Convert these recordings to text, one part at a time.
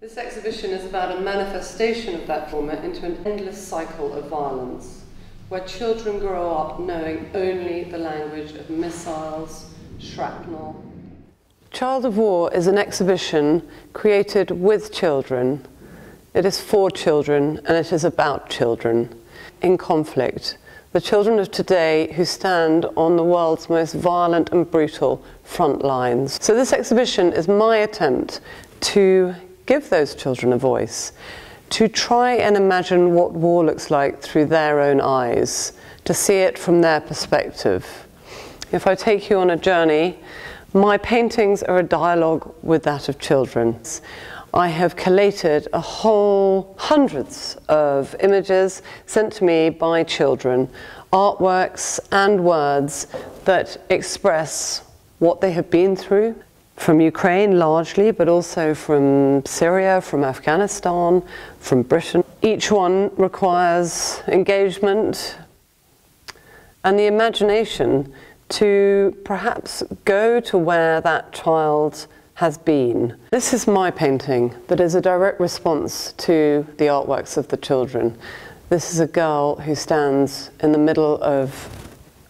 This exhibition is about a manifestation of that trauma into an endless cycle of violence, where children grow up knowing only the language of missiles, shrapnel. Child of War is an exhibition created with children. It is for children and it is about children in conflict. The children of today who stand on the world's most violent and brutal front lines. So, this exhibition is my attempt to give those children a voice, to try and imagine what war looks like through their own eyes, to see it from their perspective. If I take you on a journey, my paintings are a dialogue with that of children. I have collated a whole hundreds of images sent to me by children, artworks and words that express what they have been through, from Ukraine largely, but also from Syria, from Afghanistan, from Britain. Each one requires engagement and the imagination to perhaps go to where that child has been. This is my painting that is a direct response to the artworks of the children. This is a girl who stands in the middle of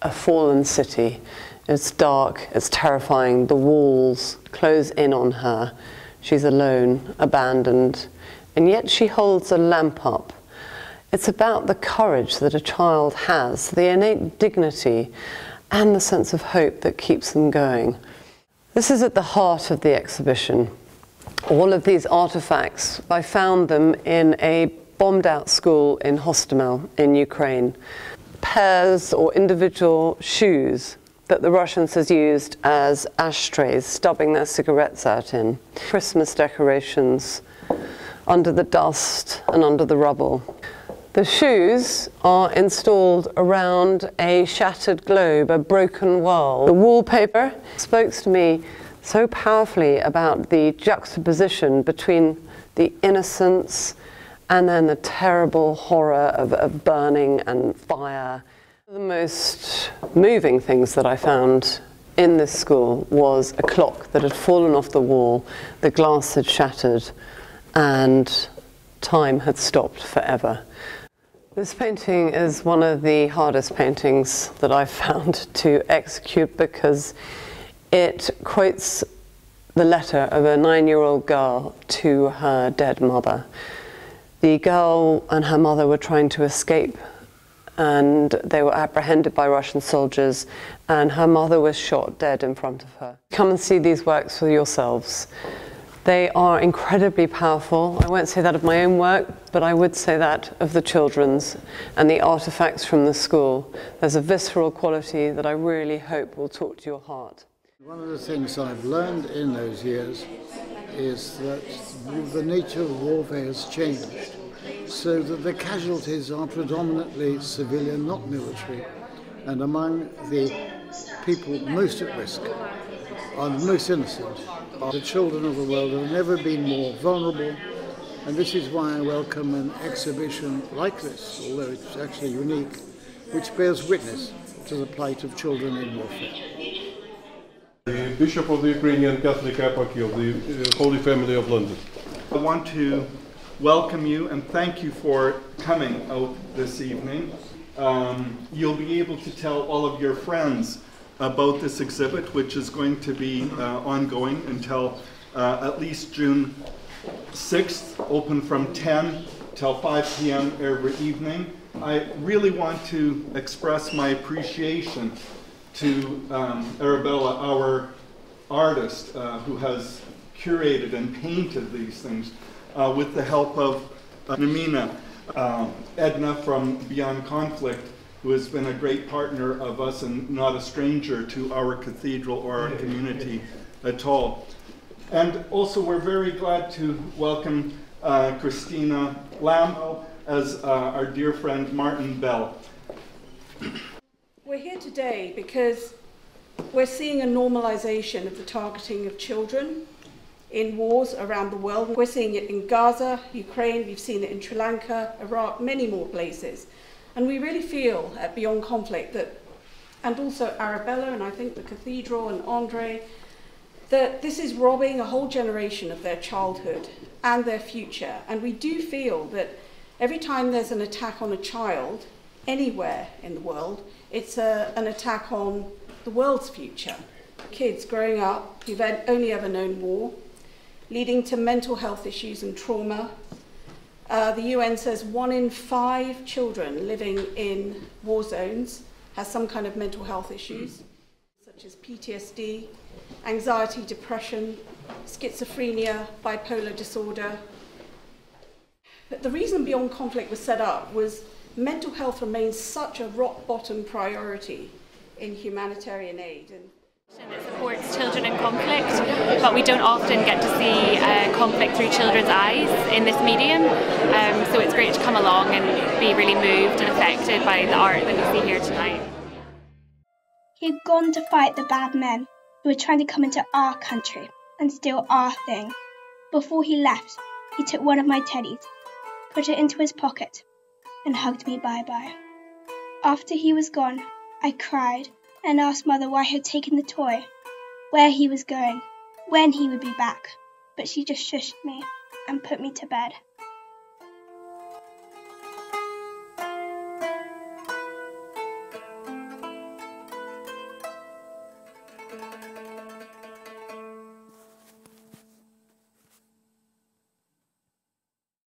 a fallen city it's dark, it's terrifying. The walls close in on her. She's alone, abandoned, and yet she holds a lamp up. It's about the courage that a child has, the innate dignity, and the sense of hope that keeps them going. This is at the heart of the exhibition. All of these artifacts, I found them in a bombed out school in Hostomel in Ukraine. Pairs or individual shoes that the Russians has used as ashtrays, stubbing their cigarettes out in. Christmas decorations under the dust and under the rubble. The shoes are installed around a shattered globe, a broken world. The wallpaper spoke to me so powerfully about the juxtaposition between the innocence and then the terrible horror of, of burning and fire. The most moving things that I found in this school was a clock that had fallen off the wall, the glass had shattered, and time had stopped forever. This painting is one of the hardest paintings that I've found to execute because it quotes the letter of a nine year old girl to her dead mother. The girl and her mother were trying to escape and they were apprehended by Russian soldiers, and her mother was shot dead in front of her. Come and see these works for yourselves. They are incredibly powerful. I won't say that of my own work, but I would say that of the children's and the artifacts from the school. There's a visceral quality that I really hope will talk to your heart. One of the things I've learned in those years is that the nature of warfare has changed so that the casualties are predominantly civilian, not military, and among the people most at risk are the most innocent. are The children of the world have never been more vulnerable, and this is why I welcome an exhibition like this, although it's actually unique, which bears witness to the plight of children in warfare. The Bishop of the Ukrainian Catholic Eparchy of the uh, Holy Family of London. I want to welcome you and thank you for coming out this evening. Um, you'll be able to tell all of your friends about this exhibit, which is going to be uh, ongoing until uh, at least June 6th, open from 10 till 5 p.m. every evening. I really want to express my appreciation to um, Arabella, our artist, uh, who has curated and painted these things uh, with the help of uh, Namina, uh, Edna from Beyond Conflict, who has been a great partner of us and not a stranger to our cathedral or our community at all. And also, we're very glad to welcome uh, Christina Lambo as uh, our dear friend Martin Bell. We're here today because we're seeing a normalization of the targeting of children in wars around the world. We're seeing it in Gaza, Ukraine, we've seen it in Sri Lanka, Iraq, many more places. And we really feel at Beyond Conflict that, and also Arabella and I think the Cathedral and Andre, that this is robbing a whole generation of their childhood and their future. And we do feel that every time there's an attack on a child, anywhere in the world, it's a, an attack on the world's future. Kids growing up who've only ever known war, leading to mental health issues and trauma. Uh, the UN says one in five children living in war zones has some kind of mental health issues, such as PTSD, anxiety, depression, schizophrenia, bipolar disorder. But the reason Beyond Conflict was set up was mental health remains such a rock bottom priority in humanitarian aid. And it supports children in conflict, but we don't often get to see uh, conflict through children's eyes in this medium. Um, so it's great to come along and be really moved and affected by the art that we see here tonight. He'd gone to fight the bad men who were trying to come into our country and steal our thing. Before he left, he took one of my teddies, put it into his pocket, and hugged me bye bye. After he was gone, I cried and asked Mother why he had taken the toy, where he was going, when he would be back, but she just shushed me and put me to bed.